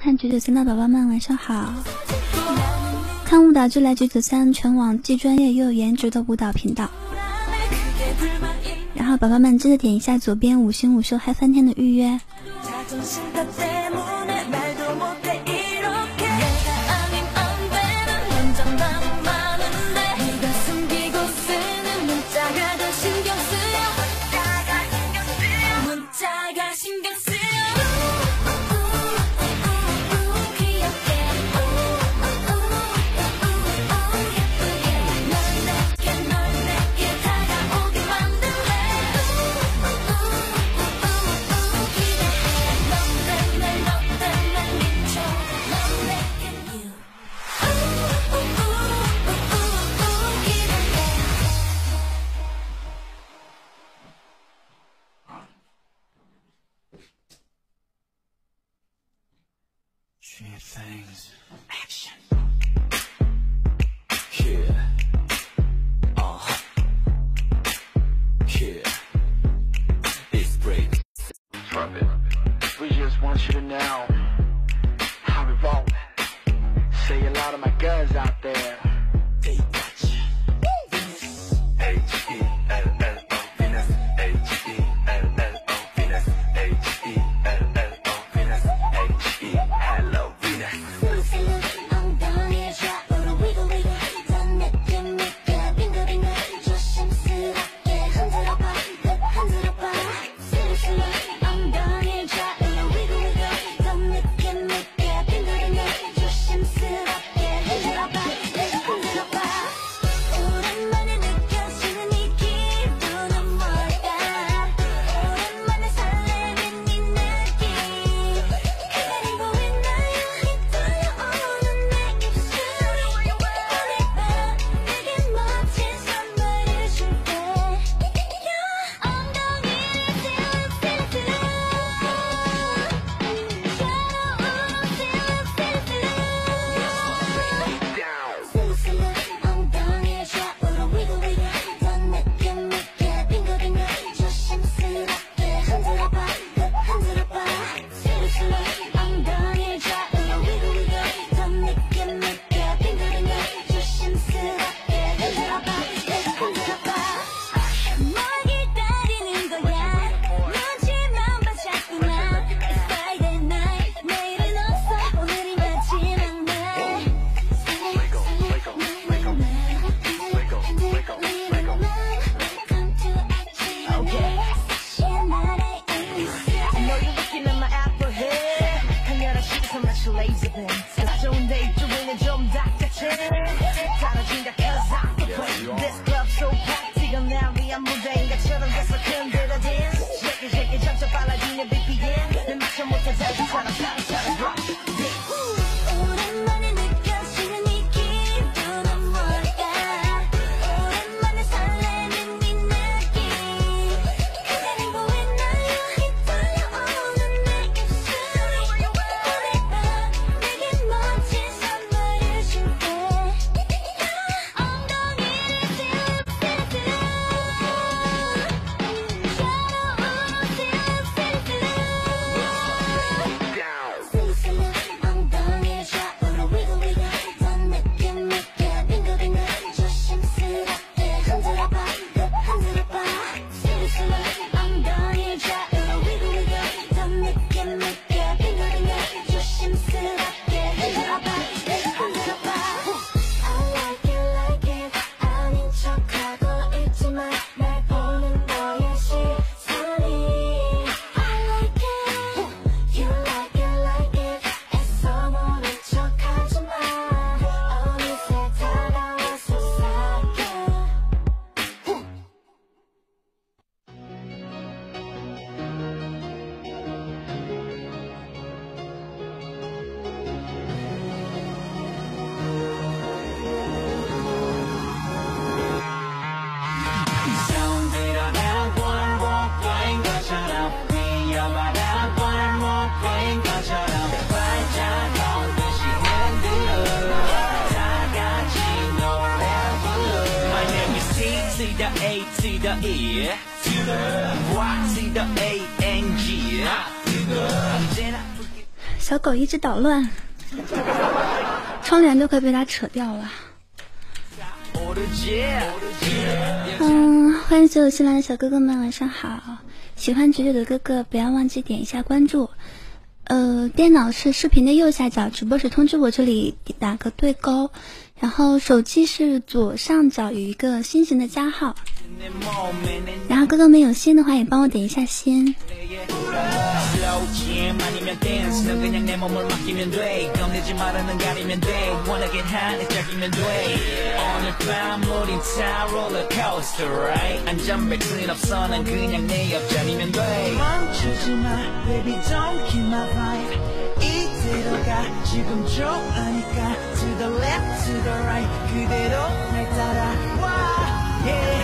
看九九三的宝宝们晚上好，看舞蹈就来九九三，全网既专业又有颜值的舞蹈频道。然后宝宝们记得点一下左边五星午秀嗨翻天的预约。want you to know I revolt. Say a lot of my guns out there. 小狗一直捣乱，窗帘都快被它扯掉了。嗯，欢迎所有新来的小哥哥们，晚上好！喜欢九九的哥哥，不要忘记点一下关注。呃，电脑是视频的右下角，直播时通知我这里打个对勾。然后手机是左上角有一个心形的加号。然后哥哥们有心的话，也帮我点一下心。 걸어가 지금 좋아하니까 To the left, to the right 그대로 날 따라와 yeah.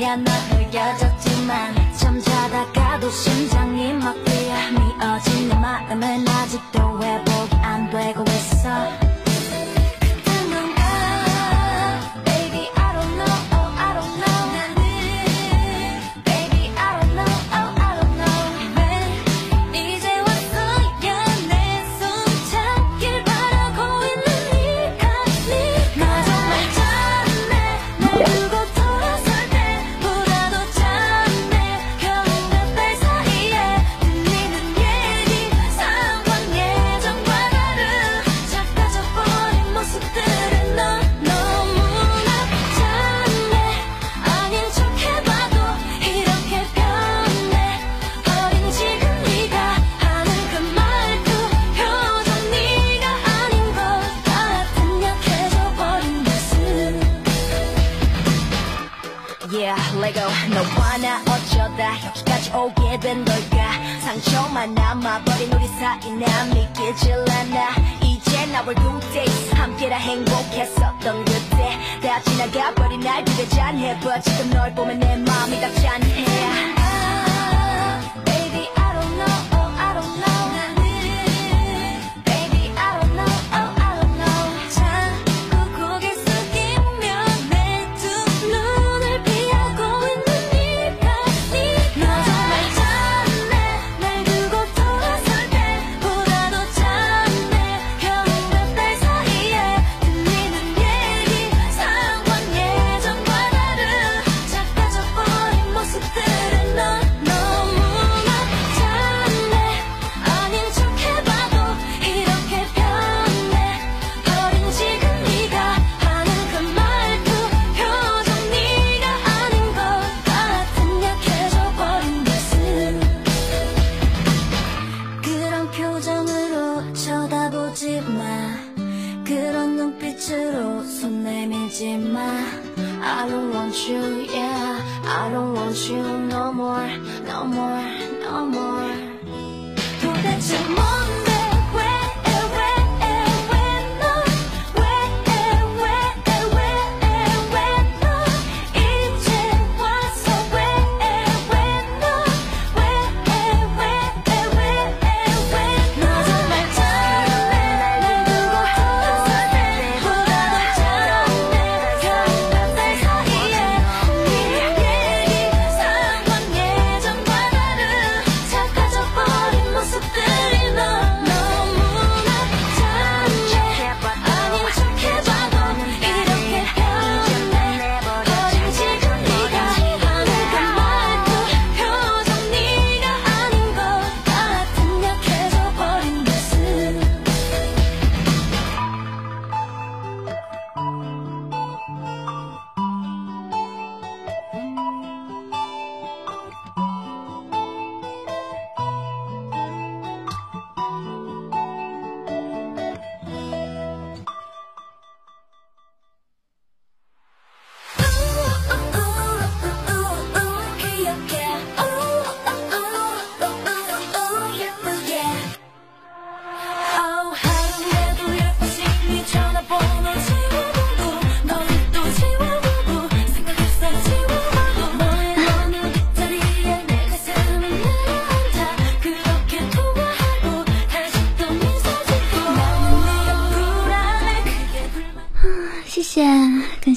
널 보여줬지만 잠자다가도 심장이 막 뛰어 미어진 내 마음은 아직도 회복이 안 되고 있어 날 그대 잔해봐. 지금 널 보면 내 마음이 다 짠해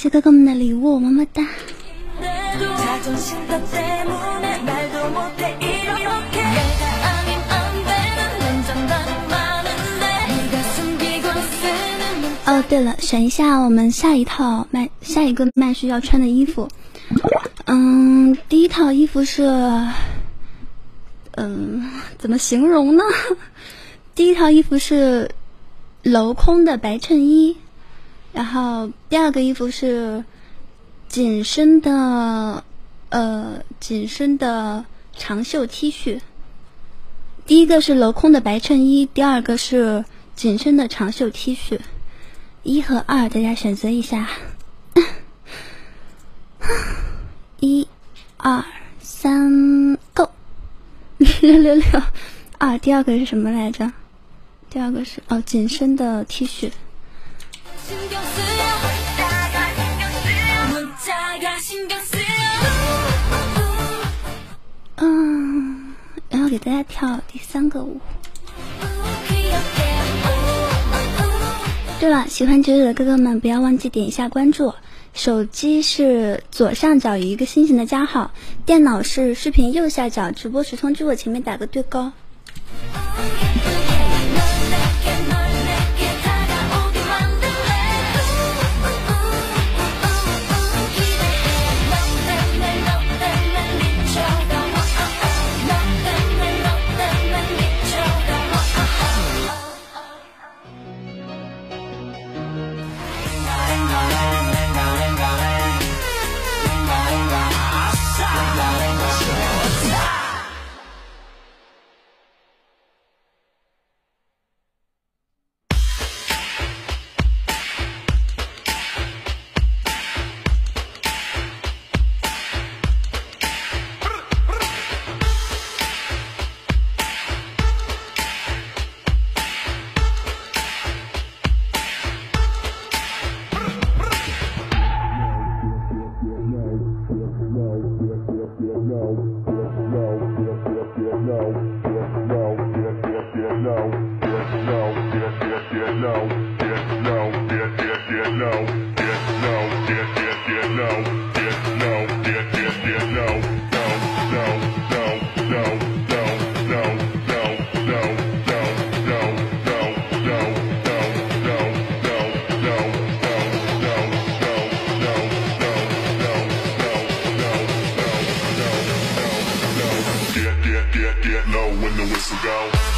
哥哥们的礼物，么么哒。哦，对了，选一下我们下一套麦下一个麦序要穿的衣服。嗯，第一套衣服是，嗯，怎么形容呢？第一套衣服是镂空的白衬衣，然后第二个衣服是紧身的，呃，紧身的长袖 T 恤。第一个是镂空的白衬衣，第二个是紧身的长袖 T 恤。一和二，大家选择一下。一、二、三，Go！六六六，二，第二个是什么来着？第二个是哦，紧身的 T 恤。嗯，然后给大家跳第三个舞。对了，喜欢九九的哥哥们，不要忘记点一下关注。手机是左上角有一个心形的加号，电脑是视频右下角直播时通知我前面打个对勾。ago.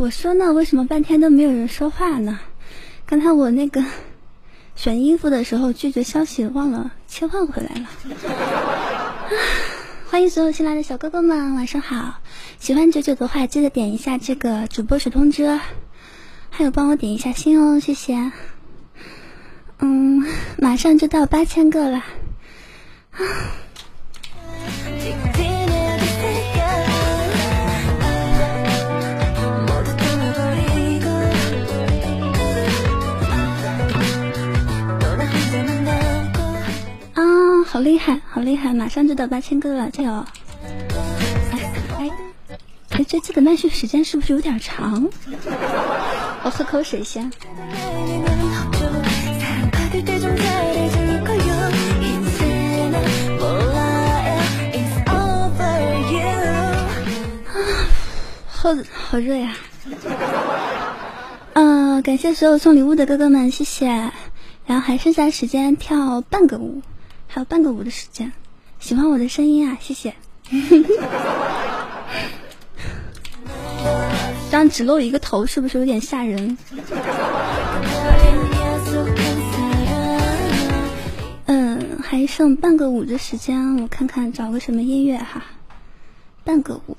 我说呢，为什么半天都没有人说话呢？刚才我那个 选衣服的时候拒绝消息忘了切换回来了。欢迎所有新来的小哥哥们，晚上好！喜欢九九的话，记得点一下这个主播时通知，还有帮我点一下心哦，谢谢。嗯，马上就到八千个了。啊 好厉害，好厉害！马上就到八千个了，加油！哎哎哎，这次的麦序时间是不是有点长？我喝口水先。好好热呀！嗯，感谢所有送礼物的哥哥们，谢谢。然后还剩下时间跳半个舞，还有半个舞的时间。喜欢我的声音啊，谢谢。这样只露一个头，是不是有点吓人？嗯，还剩半个舞的时间，我看看找个什么音乐哈，半个舞。